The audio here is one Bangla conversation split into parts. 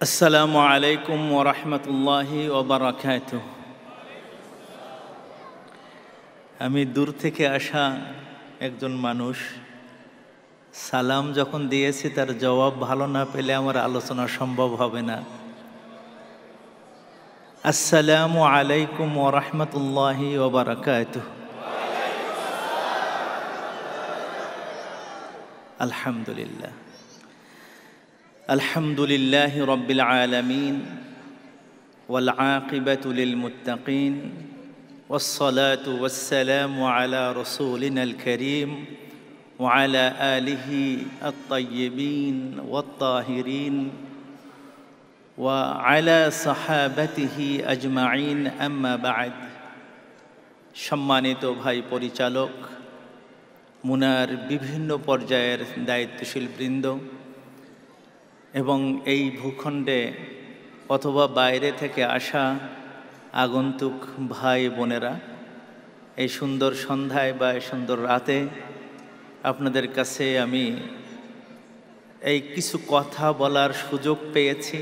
আসসালামু আলাইকুম ওরহমতুল্লাহি ওবরাকাত আমি দূর থেকে আসা একজন মানুষ, সালাম যখন দিয়েছি তার জবাব ভালো না পেলে আমার আলোচনা সম্ভব হবে না। السلام عليكم ورحمة الله وبركاته. الحمد لله. الحمد لله رب العالمين والعاقبة للمتقين والصلاة والسلام على رسولنا الكريم وعلى آله الطيبين والطاهرين وعلى صحابته أجمعين أما بعد সম্মানিত ভাই পরিচালক মুনার বিভিন্ন পর্যায়ের দায়িত্বশীল বৃন্দ এবং এই ভূখণ্ডে অথবা বাইরে থেকে আসা আগন্তুক ভাই বোনেরা এই সুন্দর সন্ধ্যায় বা এই সুন্দর রাতে আপনাদের কাছে আমি এই কিছু কথা বলার সুযোগ পেয়েছি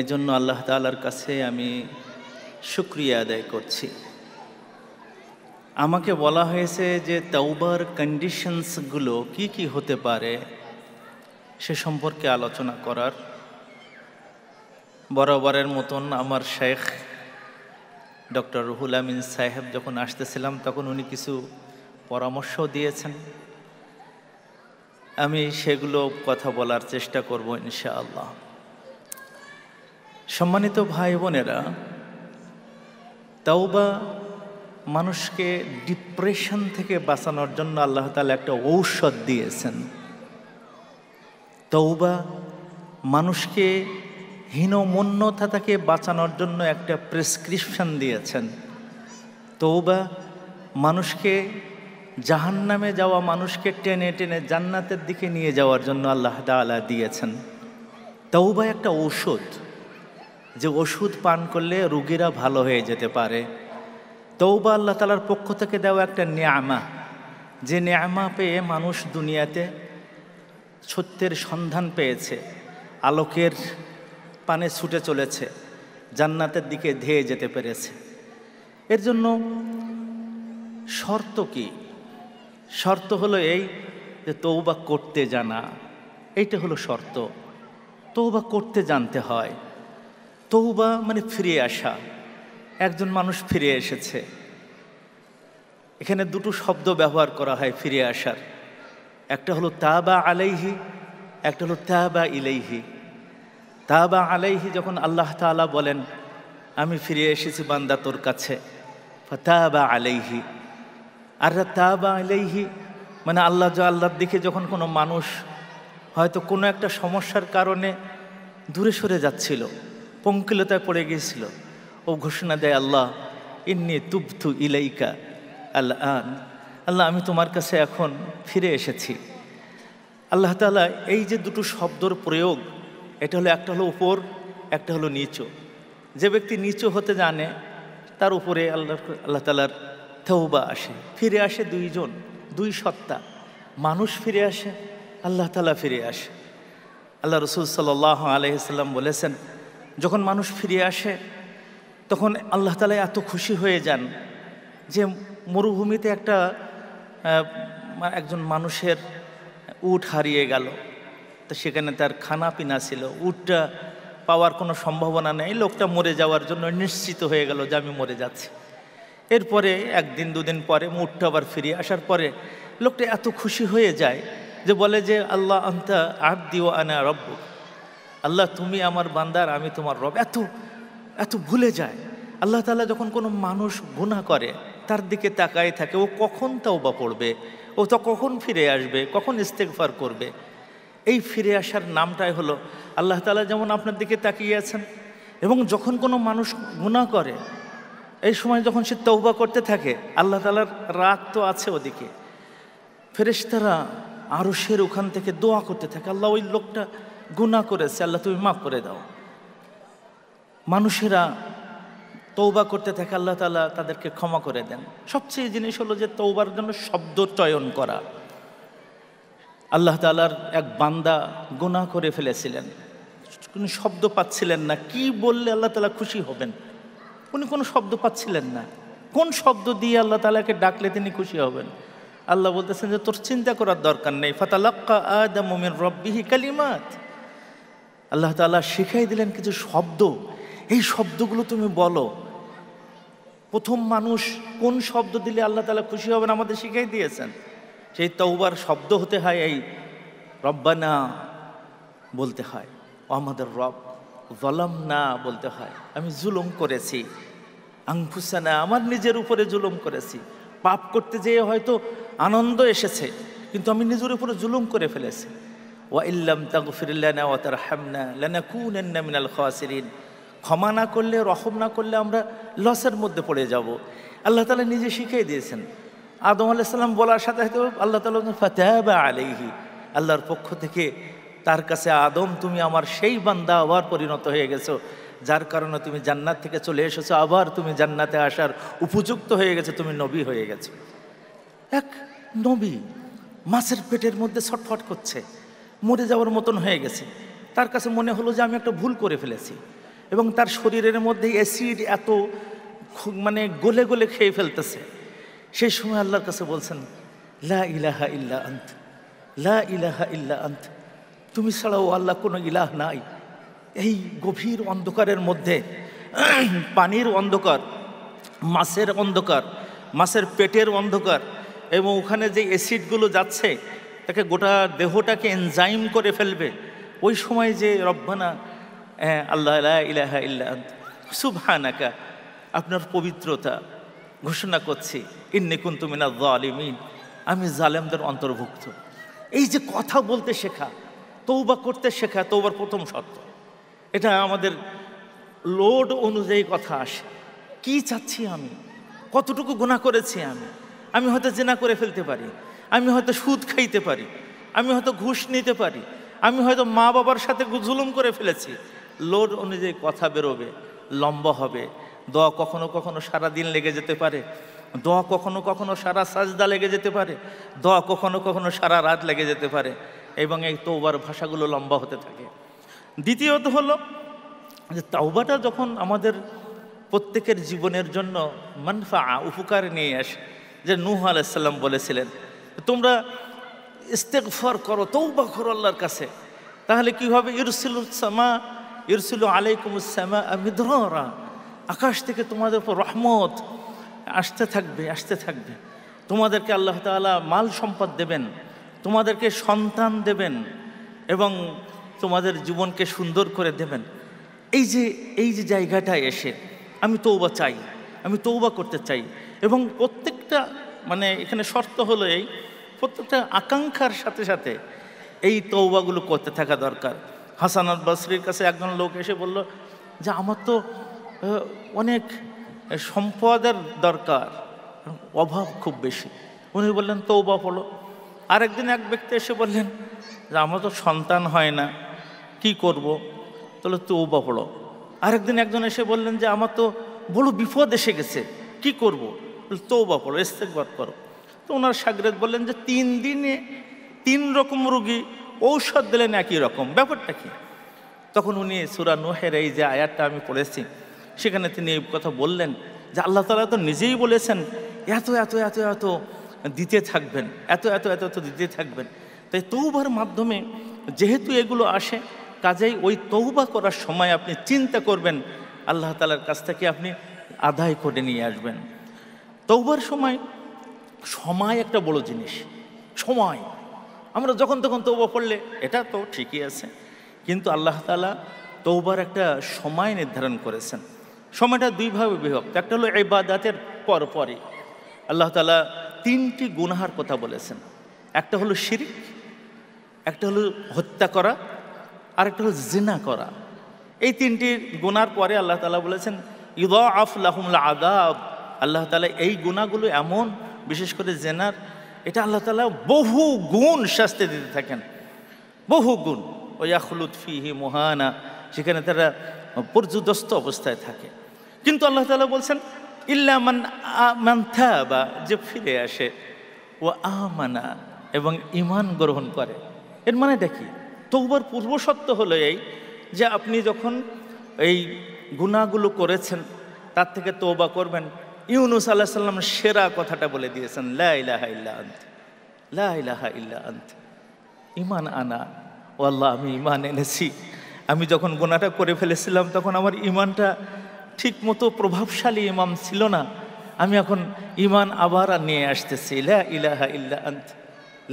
এজন্য আল্লাহ তালার কাছে আমি শুক্রিয়া আদায় করছি। আমাকে বলা হয়েছে যে তৌবার কন্ডিশনসগুলো কি কি হতে পারে সে সম্পর্কে আলোচনা করার। বরাবরের মতন আমার শেখ ডক্টর রুহুল আমিন সাহেব যখন আসতেছিলাম, তখন উনি কিছু পরামর্শ দিয়েছেন। আমি সেগুলো কথা বলার চেষ্টা করব ইনশাআল্লাহ। সম্মানিত ভাই বোনেরা, তাওবা মানুষকে ডিপ্রেশন থেকে বাঁচানোর জন্য আল্লাহ তালা একটা ঔষধ দিয়েছেন। তৌবা মানুষকে হীনমন্যতা থেকে বাঁচানোর জন্য একটা প্রেসক্রিপশন দিয়েছেন। তৌবা মানুষকে জাহান নামে যাওয়া মানুষকে টেনে টেনে জান্নাতের দিকে নিয়ে যাওয়ার জন্য আল্লাহ তালা দিয়েছেন। তৌবা একটা ওষুধ যে ওষুধ পান করলে রুগীরা ভালো হয়ে যেতে পারে। তৌবা আল্লাহ তালার পক্ষ থেকে দেওয়া একটা ন্যামা। যে ন্যামা পেয়ে মানুষ দুনিয়াতে সত্যের সন্ধান পেয়েছে, আলোকের পানে ছুটে চলেছে, জান্নাতের দিকে ধেয়ে যেতে পেরেছে। এর জন্য শর্ত কি? শর্ত হলো এই যে তৌবা করতে জানা। এইটা হলো শর্ত। তৌবা করতে জানতে হয়। তৌবা মানে ফিরে আসা। একজন মানুষ ফিরে এসেছে। এখানে দুটো শব্দ ব্যবহার করা হয় ফিরে আসার। একটা হলো তাবা আলাইহি, একটা হলো তাবা ইলাইহি। তাবা আলাইহি যখন আল্লাহ তালা বলেন, আমি ফিরে এসেছি বান্দা তোর কাছে। তাবা আলাইহি। আর তাবা আলাইহি মানে আল্লাহ জ আল্লাহর দিকে যখন কোনো মানুষ হয়তো কোনো একটা সমস্যার কারণে দূরে সরে যাচ্ছিল। পঙ্কিলতায় পড়ে গিয়েছিল। ও ঘোষণা দেয়, আল্লাহ, ইন্নি তুবথু ইলাইকা আল্লাহ আন আল্লাহ, আমি তোমার কাছে এখন ফিরে এসেছি। আল্লাহ তালা এই যে দুটো শব্দর প্রয়োগ, এটা হলো একটা হলো উপর, একটা হলো নিচু। যে ব্যক্তি নিচু হতে জানে, তার উপরে আল্লাহ আল্লাহ তালার থৌবা আসে। ফিরে আসে দুইজন, দুই সত্তা। মানুষ ফিরে আসে, আল্লাহ তালা ফিরে আসে। আল্লাহ রসুল সাল্লাহ আলহিসাল্লাম বলেছেন যখন মানুষ ফিরে আসে, তখন আল্লাহ তালা এত খুশি হয়ে যান যে মরুভূমিতে একটা একজন মানুষের উট হারিয়ে গেল। তো সেখানে তার খানা পিনা ছিল। উটটা পাওয়ার কোনো সম্ভাবনা নেই। লোকটা মরে যাওয়ার জন্য নিশ্চিত হয়ে গেল যে আমি মরে যাচ্ছি। এরপরে একদিন, দুদিন পরে উটটা আবার ফিরে আসার পরে লোকটা এত খুশি হয়ে যায় যে বলে যে, আল্লাহ আন্তা আব দিও আনা রব্ব আল্লাহ, তুমি আমার বান্দার আমি তোমার রব। এত এত ভুলে যায়। আল্লাহ তালা যখন কোনো মানুষ গুণা করে, তার দিকে তাকায় থাকে, ও কখন তাও বা পড়বে? ও তো কখন ফিরে আসবে? কখন ইস্তেকফার করবে? এই ফিরে আসার নামটাই হলো আল্লাহ তালা যেমন আপনার দিকে তাকিয়ে আছেন, এবং যখন কোনো মানুষ গুণা করে, এই সময় যখন সে তৌবা করতে থাকে, আল্লাহ তালার রাগ তো আছে ওদিকে। ফেরেশতারা সের ওখান থেকে দোয়া করতে থাকে, আল্লাহ, ওই লোকটা গুণা করেছে, আল্লাহ তুমি মাফ করে দাও। মানুষেরা তৌবা করতে থাকে, আল্লাহ তালা তাদেরকে ক্ষমা করে দেন। সবচেয়ে জিনিস হলো যে তৌবার জন্য শব্দ চয়ন করা। আল্লাহ তালার এক বান্দা গুনাহ করে ফেলেছিলেন। কোনো শব্দ পাচ্ছিলেন না, কি বললে আল্লাহ তালা খুশি হবেন? উনি কোনো শব্দ পাচ্ছিলেন না। কোন শব্দ দিয়ে আল্লাহ তালাকে ডাকলে তিনি খুশি হবেন? আল্লাহ বলতেছেন যে তোর চিন্তা করার দরকার নেই। ফাতালাক্কা আদম মিন রব্বিহি কালিমাত। আল্লাহ তালা শিখাই দিলেন কিছু শব্দ। এই শব্দগুলো তুমি বলো। প্রথম মানুষ কোন শব্দ দিলে আল্লাহ তালা খুশি হবেন আমাদের শিখাই দিয়েছেন। সেই তৌবার শব্দ হতে হয় এই রব্বানা বলতে হয়, ও আমাদের রব জলম না বলতে হয়। আমি জুলুম করেছি আংফুসানা আমার নিজের উপরে জুলুম করেছি। পাপ করতে যেয়ে হয়তো আনন্দ এসেছে, কিন্তু আমি নিজের উপরে জুলুম করে ফেলেছি। ওয়া ইল্লাম তাগফিরিল্লানা ওয়া তারহামনা লানাকুনান্না মিনাল খাসিরিন। ক্ষমা না করলে, রহম না করলে আমরা লসের মধ্যে পড়ে যাব। আল্লাহ তালা নিজে শিখিয়ে দিয়েছেন। আদম আলাইসাল্লাম বলার সাথে সাথে আল্লাহ তালা ফাতেহা আলাইহি। আল্লাহর পক্ষ থেকে, তার কাছে আদম, তুমি আমার সেই বান্দা আবার পরিণত হয়ে গেছো। যার কারণে তুমি জান্নাত থেকে চলে এসেছ, আবার তুমি জান্নাতে আসার উপযুক্ত হয়ে গেছো, তুমি নবী হয়ে গেছো। এক নবী মাছের পেটের মধ্যে ছটফট করছে। মরে যাওয়ার মতন হয়ে গেছে। তার কাছে মনে হলো যে আমি একটা ভুল করে ফেলেছি এবং তার শরীরের মধ্যে অ্যাসিড এত মানে গলে গলে খেয়ে ফেলতেছে। সেই সময় আল্লাহর কাছে বলছেন, লা ইলাহা ইল্লা আন্ত, লা ইলাহা ইল্লা আন্ত। তুমি ছাড়াও আল্লাহ কোনো ইলাহ নাই। এই গভীর অন্ধকারের মধ্যে, পানির অন্ধকার, মাছের অন্ধকার, মাছের পেটের অন্ধকার এবং ওখানে যে অ্যাসিডগুলো যাচ্ছে তাকে গোটা দেহটাকে এনজাইম করে ফেলবে। ওই সময় যে রব্বানা হ্যাঁ আল্লাহ ইলাহা ইল্লা সুবহানাকা, আপনার পবিত্রতা ঘোষণা করছি, ইন্নি কুন্তু মিনা জালিমিন, আমি জালেমদের অন্তর্ভুক্ত। এই যে কথা বলতে শেখা তৌবা করতে শেখা তৌবার প্রথম শর্ত। এটা আমাদের লোড অনুযায়ী কথা আসে। কি চাচ্ছি আমি? কতটুকু গুণা করেছি আমি? আমি হয়তো জেনা করে ফেলতে পারি। আমি হয়তো সুদ খাইতে পারি, আমি হয়তো ঘুষ নিতে পারি, আমি হয়তো মা বাবার সাথে জুলুম করে ফেলেছি। লোড অনুযায়ী কথা বেরোবে, লম্বা হবে। দোয়া কখনো কখনো সারা দিন লেগে যেতে পারে। দোয়া কখনো কখনো সারা সাজদা লেগে যেতে পারে। দোয়া কখনো কখনো সারা রাত লেগে যেতে পারে। এবং এই তৌবার ভাষাগুলো লম্বা হতে থাকে। দ্বিতীয়ত হলো যে তাওবাটা যখন আমাদের প্রত্যেকের জীবনের জন্য মানফা, উপকার নিয়ে আসে। যে নূহ আলাইসাল্লাম বলেছিলেন তোমরা ইস্তেকফর করো তৌবা করো আল্লাহর কাছে। তাহলে কি হবে ইরসিলুসামা ইরসিল আলাইকুমুসামা মিদ্রা আকাশ থেকে তোমাদের উপর রহমত আসতে থাকবে আসতে থাকবে। তোমাদেরকে আল্লাহ তাআলা মাল সম্পদ দেবেন, তোমাদেরকে সন্তান দেবেন এবং তোমাদের জীবনকে সুন্দর করে দেবেন। এই যে এই যে জায়গাটায় এসে আমি তৌবা চাই, আমি তৌবা করতে চাই এবং প্রত্যেকটা মানে এখানে শর্ত হলো এই প্রত্যেকটা আকাঙ্ক্ষার সাথে সাথে এই তৌবাগুলো করতে থাকা দরকার। হাসানাত বাসরির কাছে একজন লোক এসে বলল, যে আমার তো অনেক সম্পদের দরকার, অভাব খুব বেশি। উনি বললেন তৌবা পড়ো। আরেকদিন এক ব্যক্তি এসে বললেন, যে আমার তো সন্তান হয় না, কি করব? তাহলে তৌবা পড়ো। আরেকদিন একজন এসে বললেন, যে আমার তো বড় বিপদ এসে গেছে, কি করব? তৌবা পড়ো ইস্তেকবার করো। তো ওনার সাগরেদ বললেন যে তিন দিনে তিন রকম রুগী ঔষধ দিলেন একই রকম। ব্যাপারটা কি? তখন উনি সুরা নোহের এই যে আয়াতটা আমি পড়েছি, সেখানে তিনি এই কথা বললেন যে আল্লাহ তালা তো নিজেই বলেছেন, এত এত এত এত দিতে থাকবেন, এত এত এত এত দিতে থাকবেন। তাই তৌবার মাধ্যমে যেহেতু এগুলো আসে, কাজেই ওই তৌবা করার সময় আপনি চিন্তা করবেন, আল্লাহ তালার কাছ থেকে আপনি আদায় করে নিয়ে আসবেন। তৌবার সময় সময় একটা বড় জিনিস, সময়। আমরা যখন তখন তৌবা পড়লে, এটা তো ঠিকই আছে, কিন্তু আল্লাহ তালা তৌবার একটা সময় নির্ধারণ করেছেন। সময়টা দুইভাবে বিভক্ত, একটা হলো ইবাদাতের পর পরই আল্লাহ তালা তিনটি গুনাহার কথা বলেছেন, একটা হলো শিরিক, একটা হলো হত্যা করা আর একটা হলো জিনা করা। এই তিনটি গুনার পরে আল্লাহ তালা বলেছেন ইদা আফ লাহুমুল আদাব আল্লাহ তালা এই গুণাগুলো এমন বিশেষ করে জেনার, এটা আল্লাহ তালা বহু গুণ শাস্তি দিতে থাকেন। বহু গুণ। ওই আখলুদ ফিহি মোহানা, সেখানে তারা পর্যুদস্ত অবস্থায় থাকে। কিন্তু আল্লাহ তালা বলছেন, ইল্লা মান মান বা যে ফিরে আসে ও আমানা এবং ইমান গ্রহণ করে। এর মানে দেখি তৌবার পূর্বসত্য হলো এই যে আপনি যখন এই গুণাগুলো করেছেন, তার থেকে তৌবা করবেন ইউনুস আল্লাহ সাল্লাম সেরা কথাটা বলে দিয়েছেন, লা ইলাহা ইল্লা আন্ত, লা ইলাহা ইল্লা আন্ত, ইমান আনা ও আল্লাহ আমি ইমান এনেছি। আমি যখন গোনাটা করে ফেলেছিলাম, তখন আমার ইমানটা ঠিক মতো প্রভাবশালী ইমাম ছিল না। আমি এখন ইমান আবার নিয়ে আসতেছি, লা ইলাহা ইল্লা আন্ত,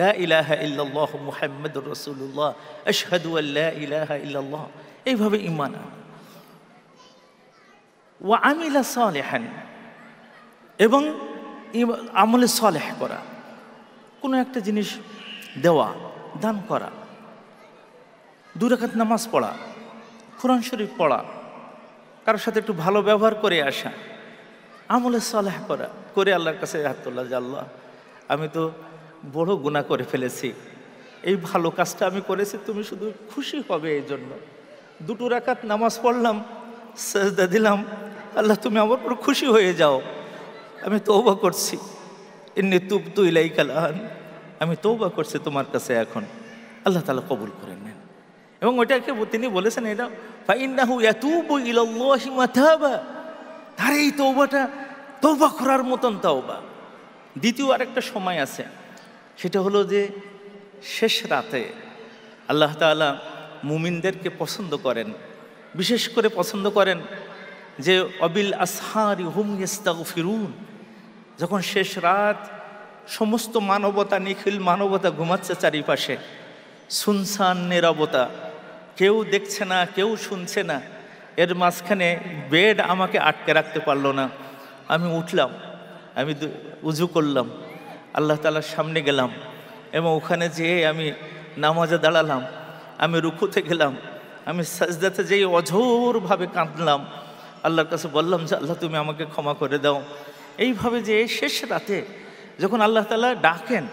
লা ইলাহা ইল্লাল্লাহ মুহাম্মদুর রাসূলুল্লাহ, আশহাদু আল্লা ইলাহা ইল্লাল্লাহ। এইভাবে ইমান আনা। ওয়া আমিলা সালেহান এবং আমলে সলেহ করা, কোনো একটা জিনিস দেওয়া, দান করা দুরাকাত নামাজ পড়া, কোরআন শরীফ পড়া, কারোর সাথে একটু ভালো ব্যবহার করে আসা, আমলে সলেহ করা, করে আল্লাহর কাছে হাতুল্লাহ যে আল্লাহ, আমি তো বড় গুণা করে ফেলেছি, এই ভালো কাজটা আমি করেছি, তুমি শুধু খুশি হবে এই জন্য। দুটো রাকাত নামাজ পড়লাম, সেজদা দিলাম, আল্লাহ তুমি আমার উপর খুশি হয়ে যাও। আমি তৌবা করছি। এমনি তুপ তুই লাইকালান আমি তৌবা করছি তোমার কাছে এখন। আল্লাহ তালা কবুল করে নেন। এবং ওইটাকে তিনি বলেছেন, এটা ফাইন্নাহু ইয়াতুবু ইলাল্লাহি মাতাবা। তার এই তৌবাটা তৌবা করার মতন তৌবা দ্বিতীয় আরেকটা সময় আছে। সেটা হলো যে, শেষ রাতে আল্লাহ তাআলা মুমিনদেরকে পছন্দ করেন। বিশেষ করে পছন্দ করেন যে, অবিল আসহারি হুম ফিরুন যখন শেষ রাত, সমস্ত মানবতা, নিখিল মানবতা ঘুমাচ্ছে চারিপাশে। সুনসান নিরবতা। কেউ দেখছে না, কেউ শুনছে না। এর মাঝখানে বেড আমাকে আটকে রাখতে পারল না। আমি উঠলাম, আমি উজু করলাম, আল্লাহ তালার সামনে গেলাম এবং ওখানে যেয়ে আমি নামাজে দাঁড়ালাম, আমি রুখুতে গেলাম, আমি সাজদাতে যেয়ে অঝোরভাবে কাঁদলাম। আল্লাহর কাছে বললাম, যে আল্লাহ, তুমি আমাকে ক্ষমা করে দাও। এইভাবে যে শেষ রাতে যখন আল্লাহ তালা ডাকেন,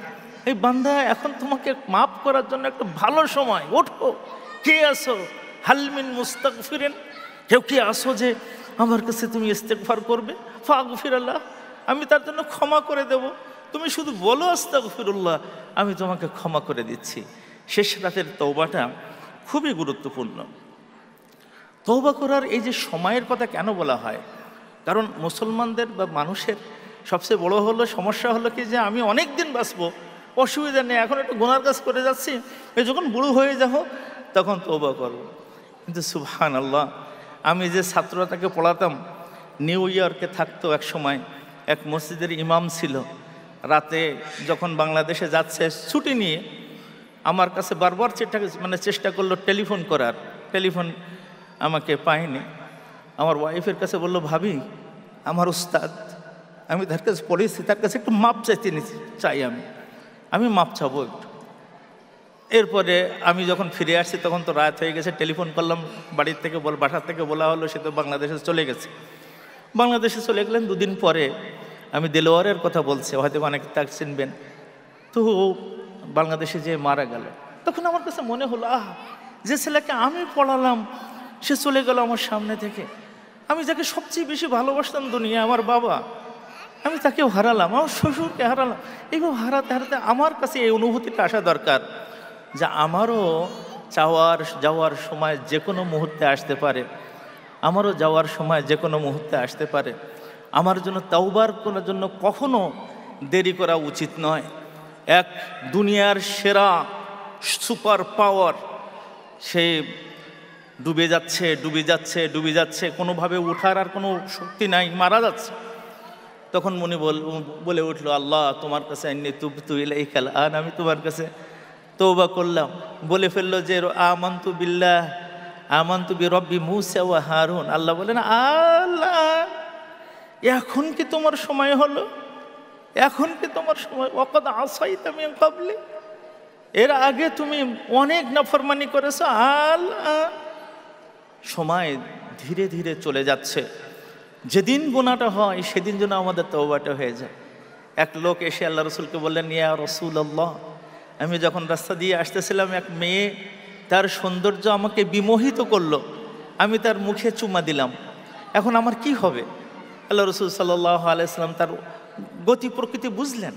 এই বান্দা, এখন তোমাকে মাফ করার জন্য একটা ভালো সময়, ওঠো। কে আসো হালমিন মুস্তাক ফিরেন কেউ কি আসো যে, আমার কাছে তুমি ইস্তেকফার করবে? ফাগ ফিরাল্লাহ আমি তার জন্য ক্ষমা করে দেব। তুমি শুধু বলো আস্তাক ফিরুল্লাহ আমি তোমাকে ক্ষমা করে দিচ্ছি। শেষ রাতের তৌবাটা খুবই গুরুত্বপূর্ণ। তৌবা করার এই যে সময়ের কথা কেন বলা হয়? কারণ মুসলমানদের বা মানুষের সবচেয়ে বড় হলো, সমস্যা হলো কি যে আমি অনেক দিন বাঁচবো, অসুবিধা নেই, এখন একটু গোনার কাজ করে যাচ্ছি, এই যখন বুড়ো হয়ে যাব, তখন তৌবা করব। কিন্তু সুবহান আল্লাহ আমি যে ছাত্রটাকে পড়াতাম, নিউ ইয়র্কে থাকতো এক সময়, এক মসজিদের ইমাম ছিল। রাতে যখন বাংলাদেশে যাচ্ছে, ছুটি নিয়ে, আমার কাছে বারবার চেষ্টা মানে চেষ্টা করল টেলিফোন করার। টেলিফোন আমাকে পায়নি। আমার ওয়াইফের কাছে বলল, ভাবি, আমার উস্তাদ, আমি তার কাছে পড়েছি, তার কাছে একটু মাপ চাইতে চাই আমি। আমি মাপ চাবো একটু। এরপরে আমি যখন ফিরে আসছি, তখন তো রাত হয়ে গেছে, টেলিফোন করলাম, বাড়ির থেকে বল, বাসার থেকে বলা হলো, সে তো বাংলাদেশে চলে গেছে। বাংলাদেশে চলে গেলেন, দুদিন পরে আমি দেলোয়ারের কথা বলছি, হয়তো অনেক তাক চিনবেন। তো বাংলাদেশে যে মারা গেল। তখন আমার কাছে মনে হলো, আহ, যে ছেলেকে আমি পড়ালাম, সে চলে গেল আমার সামনে থেকে। আমি যাকে সবচেয়ে বেশি ভালোবাসতাম দুনিয়া, আমার বাবা। আমি তাকেও হারালাম, আমার শ্বশুরকে হারালাম। এইভাবে হারাতে হারাতে আমার কাছে এই অনুভূতিটা আসা দরকার যে আমারও চাওয়ার, যাওয়ার সময় যে কোনো মুহূর্তে আসতে পারে। আমারও যাওয়ার সময় যে কোনো মুহূর্তে আসতে পারে। আমার জন্য তাওবার করার জন্য কখনো দেরি করা উচিত নয়। এক দুনিয়ার সেরা সুপার পাওয়ার, সে ডুবে যাচ্ছে ডুবে যাচ্ছে ডুবে যাচ্ছে, কোনোভাবে ওঠার আর কোনো শক্তি নাই, মারা যাচ্ছে। তখন মনে বল, বলে উঠল, আল্লাহ, তোমার কাছে এমনি তু তুই এই খেলা আর আমি তোমার কাছে তৌবা করলাম। বলে ফেলল যে, আমন্তু বিল্লাহ, আমন্তু বি রব্বি মুসা ও হারুন। আল্লাহ বলেন আল্লাহ, এখন কি তোমার সময় হলো? এখন কি তোমার সময়? অকদ আসাই তুমি কাবলে এর আগে তুমি অনেক নাফরমানি করেছ, আল্লাহ। সময় ধীরে ধীরে চলে যাচ্ছে। যেদিন গোনাটা হয়, সেদিন যেন আমাদের তৌবাটা হয়ে যায়। এক লোক এসে আল্লাহ রসুলকে বললেন, ইয়া রসুল আল্লাহ আমি যখন রাস্তা দিয়ে আসতেছিলাম, এক মেয়ে তার সৌন্দর্য আমাকে বিমোহিত করল। আমি তার মুখে চুমা দিলাম। এখন আমার কি হবে? আল্লাহ রসুল সাল্লাহ আলাইসাল্লাম তার গতি প্রকৃতি বুঝলেন,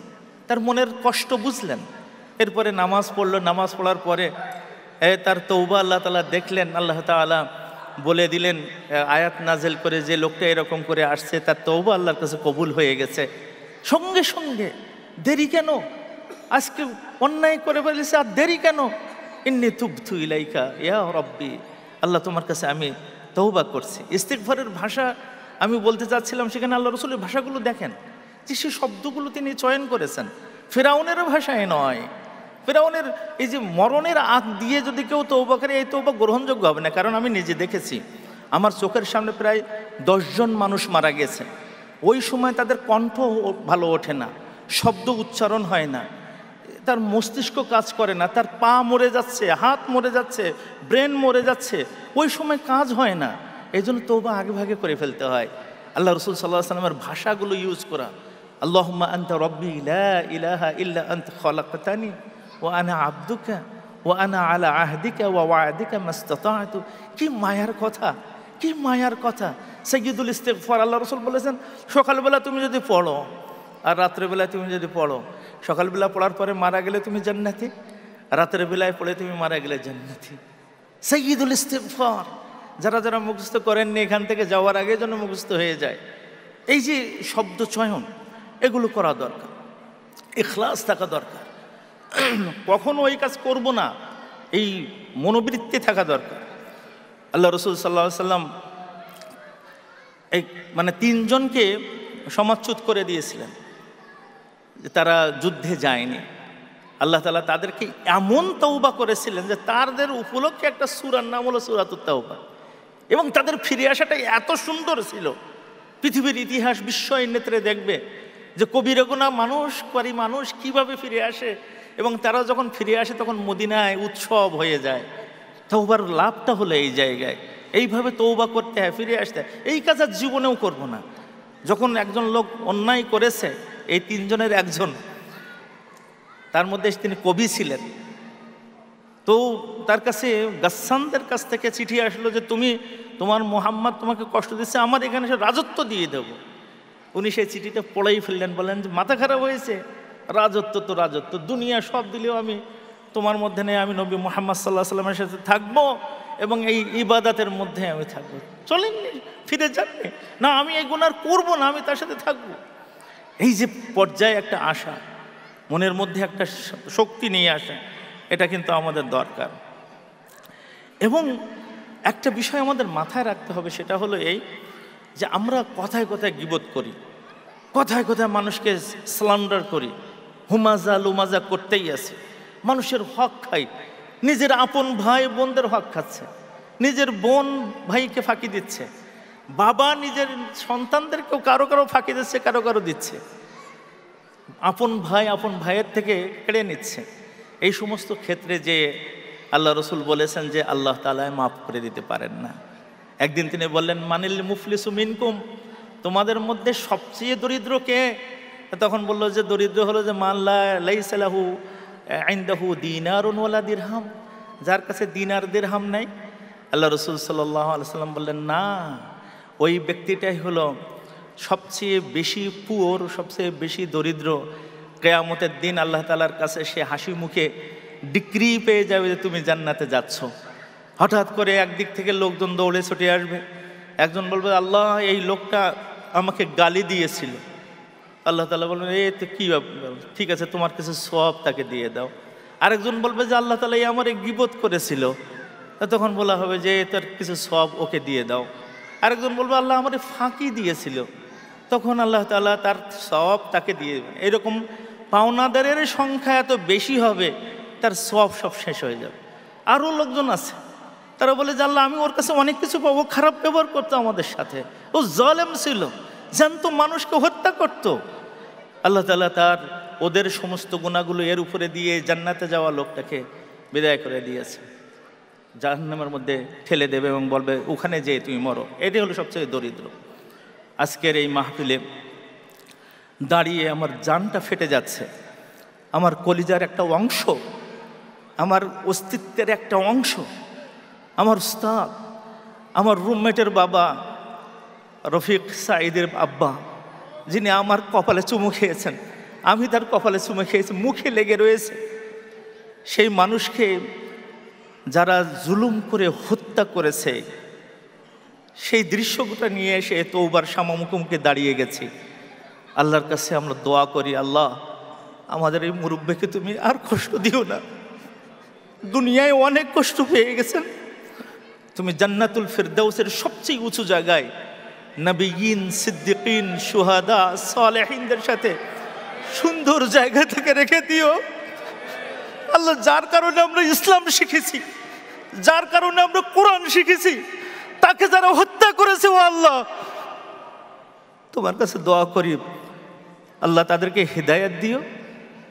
তার মনের কষ্ট বুঝলেন। এরপরে নামাজ পড়ল। নামাজ পড়ার পরে এ তার তৌবা আল্লাহ তালা দেখলেন। আল্লাহ তালা বলে দিলেন আয়াত নাজেল করে যে লোকটা এরকম করে আসছে, তার তৌবা আল্লাহর কাছে কবুল হয়ে গেছে। সঙ্গে সঙ্গে, দেরি কেন? আজকে অন্যায় করে ফেলেছে, আর দেরি কেন? ইন্নি তুবথু ইলাইকা, ইয়া রব্বি, আল্লাহ তোমার কাছে আমি তৌবা করছি। ইস্তেকফারের ভাষা আমি বলতে চাচ্ছিলাম, সেখানে আল্লাহ রসুলের ভাষাগুলো দেখেন, যে সে শব্দগুলো তিনি চয়ন করেছেন। ফেরাউনের ভাষায় নয়। ফেরাউনের এই যে মরণের আগ দিয়ে যদি কেউ তৌবা করে, এই তৌবা গ্রহণযোগ্য হবে না। কারণ আমি নিজে দেখেছি, আমার চোখের সামনে প্রায় দশজন মানুষ মারা গেছে। ওই সময় তাদের কণ্ঠ ভালো ওঠে না, শব্দ উচ্চারণ হয় না, তার মস্তিষ্ক কাজ করে না, তার পা মরে যাচ্ছে, হাত মরে যাচ্ছে, ব্রেন মরে যাচ্ছে, ওই সময় কাজ হয় না। এই জন্য তৌবা আগে ভাগে করে ফেলতে হয়। আল্লাহ রসুল সাল্লাহ সাল্লামের ভাষাগুলো ইউজ করা। আল্লাহ আন্ত রব্বি ইলা ইলাহা ইল্লা আন্ত খলাকাতানি। ও আনা আব্দুকা ও আনা আলা আহদিকা ও ওয়াদিকা মাস্তাতু কি মায়ার কথা, কি মায়ার কথা। সৈয়দুল ইস্তেকফর আল্লাহ রসুল বলেছেন, সকালবেলা তুমি যদি পড়ো, আর রাত্রেবেলায় তুমি যদি পড়ো, সকালবেলা পড়ার পরে মারা গেলে তুমি জান্নাতি রাতের বেলায় পড়ে তুমি মারা গেলে জান্নাতি। সৈয়দুল ইস্তেকফর যারা যারা মুখস্থ করেননি এখান থেকে যাওয়ার আগে যেন মুখস্থ হয়ে যায়। এই যে শব্দ চয়ন এগুলো করা দরকার। এখলাস থাকা দরকার। কখনো ওই কাজ করব না, এই মনোবৃত্তি থাকা দরকার। আল্লাহ রসুল সাল্লা সাল্লাম এই মানে তিনজনকে সমাচ্যুত করে দিয়েছিলেন তারা যুদ্ধে যায়নি। আল্লাহ তালা তাদেরকে এমন তৌবা করেছিলেন যে তাদের উপলক্ষে একটা সুরার নাম হলো সুরাতুর তৌবা এবং তাদের ফিরে আসাটা এত সুন্দর ছিল। পৃথিবীর ইতিহাস বিস্ময় নেত্রে দেখবে যে কবিরগুনা মানুষ করি মানুষ কীভাবে ফিরে আসে এবং তারা যখন ফিরে আসে, তখন মদিনায় উৎসব হয়ে যায়। তৌবার লাভটা হলো এই জায়গায়। এইভাবে তৌবা করতে হয়, ফিরে আসতে এই কাজ আর জীবনেও করব না। যখন একজন লোক অন্যায় করেছে, এই তিনজনের একজন। তার মধ্যে তিনি কবি ছিলেন। তো তার কাছে গাসানদের কাছ থেকে চিঠি আসলো যে, তুমি, তোমার মোহাম্মদ তোমাকে কষ্ট দিচ্ছে, আমার এখানে সে রাজত্ব দিয়ে দেব। উনি সেই চিঠিটা পড়েই ফেললেন বলেন যে, মাথা খারাপ হয়েছে। রাজত্ব তো রাজত্ব, দুনিয়া সব দিলেও আমি তোমার মধ্যে নেই, আমি নবী মোহাম্মদ সাল্লাহ সাল্লামের সাথে থাকব এবং এই ইবাদাতের মধ্যে আমি থাকব। চলেননি ফিরে যাননি না। আমি এই গুণার করব না, আমি তার সাথে থাকব। এই যে পর্যায়ে একটা আশা, মনের মধ্যে একটা শক্তি নিয়ে আসে, এটা কিন্তু আমাদের দরকার। এবং একটা বিষয় আমাদের মাথায় রাখতে হবে, সেটা হলো এই যে আমরা কথায় কথায় গিবোধ করি, কথায় কথায় মানুষকে স্লান্ডার করি। হুমাজা লুমাজা করতেই আছে। মানুষের হক খাই নিজের আপন ভাই বোনদের হক খাচ্ছে। নিজের বোন ভাইকে ফাঁকি দিচ্ছে। বাবা নিজের সন্তানদেরকেও কারও কারও ফাঁকি দিচ্ছে, কারও কারও দিচ্ছে। আপন ভাই আপন ভাইয়ের থেকে কেড়ে নিচ্ছে। এই সমস্ত ক্ষেত্রে যে আল্লাহ রসুল বলেছেন যে আল্লাহ তালায় মাফ করে দিতে পারেন না। একদিন তিনি বললেন, মানিল মুফলিসু মিনকুম? তোমাদের মধ্যে সবচেয়ে দরিদ্র কে? তখন বলল যে, দরিদ্র হলো যে মাল্লা লাইসালাহু আইন্দাহু দিনার ওয়ালা দিরহাম। যার কাছে দিনার দিরহাম নাই। আল্লাহ রসুল সাল্লাহ আলসালাম বললেন, না, ওই ব্যক্তিটাই হলো সবচেয়ে বেশি পুয়োর, সবচেয়ে বেশি দরিদ্র। কেয়ামতের দিন আল্লাহ তালার কাছে সে হাসি মুখে ডিগ্রি পেয়ে যাবে যে তুমি জান্নাতে যাচ্ছ। হঠাৎ করে একদিক থেকে লোকজন দৌড়ে ছুটে আসবে। একজন বলবে, আল্লাহ, এই লোকটা আমাকে গালি দিয়েছিল। আল্লাহ তালা বলবেন এ, তো কী ঠিক আছে, তোমার কিছু সব তাকে দিয়ে দাও। আরেকজন বলবে যে, আল্লাহ তালা এই আমার এই গিবোধ করেছিল। তখন বলা হবে যে তার কিছু সব ওকে দিয়ে দাও। আরেকজন বলবে, আল্লাহ আমার ফাঁকি দিয়েছিল। তখন আল্লাহ তালা তার সব তাকে দিয়ে দেবেন। এরকম পাওনাদারের সংখ্যা এত বেশি হবে, তার সব সব শেষ হয়ে যাবে। আরও লোকজন আছে, তারা বলে যে, আল্লাহ, আমি ওর কাছে অনেক কিছু পাবো, খারাপ ব্যবহার করতো আমাদের সাথে। ও জলেম ছিল। জানতো, মানুষকে হত্যা করত। আল্লাহ তালা তার ওদের সমস্ত গুণাগুলো এর উপরে দিয়ে জান্নাতে যাওয়া লোকটাকে বিদায় করে দিয়েছে। জাহান্নামের মধ্যে ঠেলে দেবে এবং বলবে, ওখানে যেয়ে তুমি মরো। এটাই হলো সবচেয়ে দরিদ্র। আজকের এই মাহফিলে দাঁড়িয়ে আমার জানটা ফেটে যাচ্ছে। আমার কলিজার একটা অংশ, আমার অস্তিত্বের একটা অংশ, আমার উস্তাদ, আমার রুমমেটের বাবা রফিক সাঈদের আব্বা, যিনি আমার কপালে চুমু খেয়েছেন। আমি তার কপালে চুমু খেয়েছি, মুখে লেগে রয়েছে। সেই মানুষকে যারা জুলুম করে হত্যা করেছে, সেই দৃশ্যটা নিয়ে এসে তৌবার সামামুখুমকে দাঁড়িয়ে গেছি। আল্লাহর কাছে আমরা দোয়া করি, আল্লাহ, আমাদের এই মুরব্বীকে তুমি আর কষ্ট দিও না। দুনিয়ায় অনেক কষ্ট পেয়ে গেছেন। তুমি জান্নাতুল ফিরদাউসের সবচেয়ে উঁচু জায়গায় নবীন, সিদ্দিকিন সুহাদা সালেহিনদের সাথে সুন্দর জায়গা থেকে রেখে দিও। আল্লাহ, যার কারণে আমরা ইসলাম শিখেছি, যার কারণে আমরা কোরআন শিখেছি, তাকে যারা হত্যা করেছে, ও আল্লাহ। তোমার কাছে দোয়া করি, আল্লাহ তাদেরকে হৃদায়ত দিও,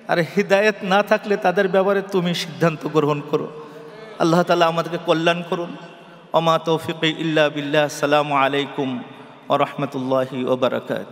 আর হৃদায়ত না থাকলে তাদের ব্যাপারে তুমি সিদ্ধান্ত গ্রহণ করো। আল্লাহ তালা আমাদেরকে কল্যাণ করুন। অমা তৌফিক ইল্লা বিল্লাহ। সালামু আলাইকুম। ও রহমতুল্লাহি ওবরাকাত